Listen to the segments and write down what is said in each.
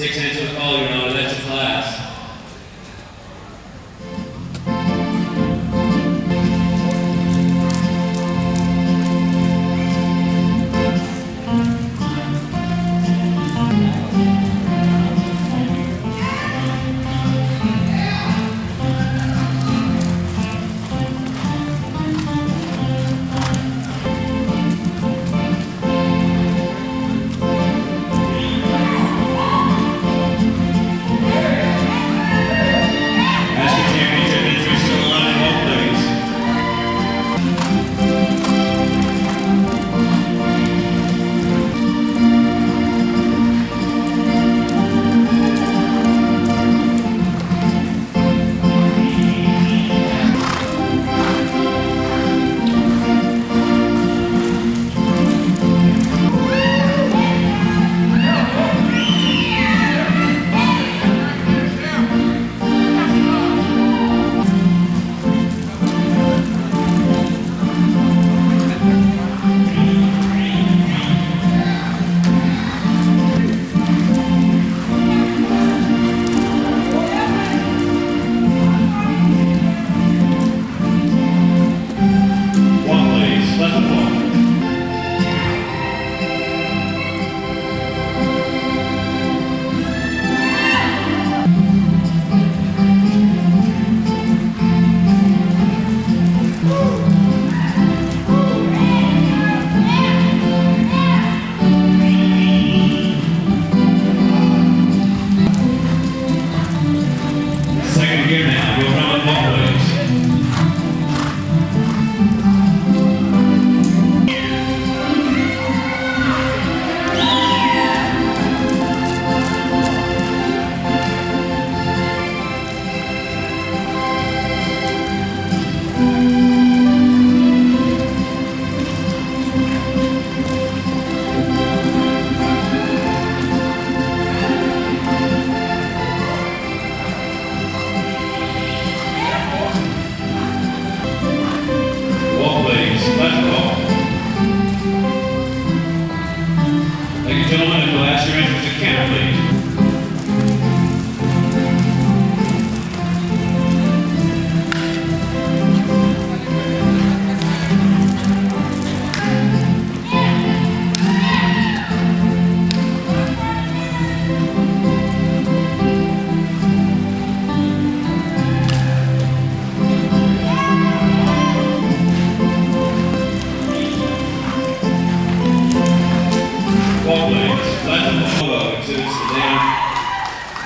Six inches of you know,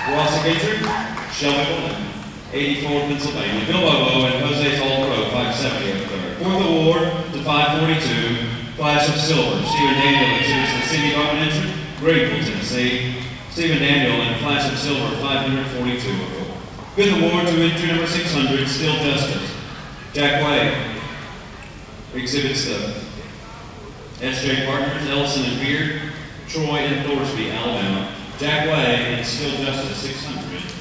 featured Shelby 84 Pennsylvania. Bill Bobo and Jose Toll Pro, 570 up third. Fourth award to 542, Flash of Silver. Stephen Daniel exhibits the City entry, Greenville, Tennessee. Stephen Daniel and Flash of Silver, 542 up fourth. Fifth award to entry number 600, Still Justice. Jack Way exhibits the SJ Partners, Ellison and Beard, Troy and Thorsby, Alabama. Jack Way and Still Justice, 600.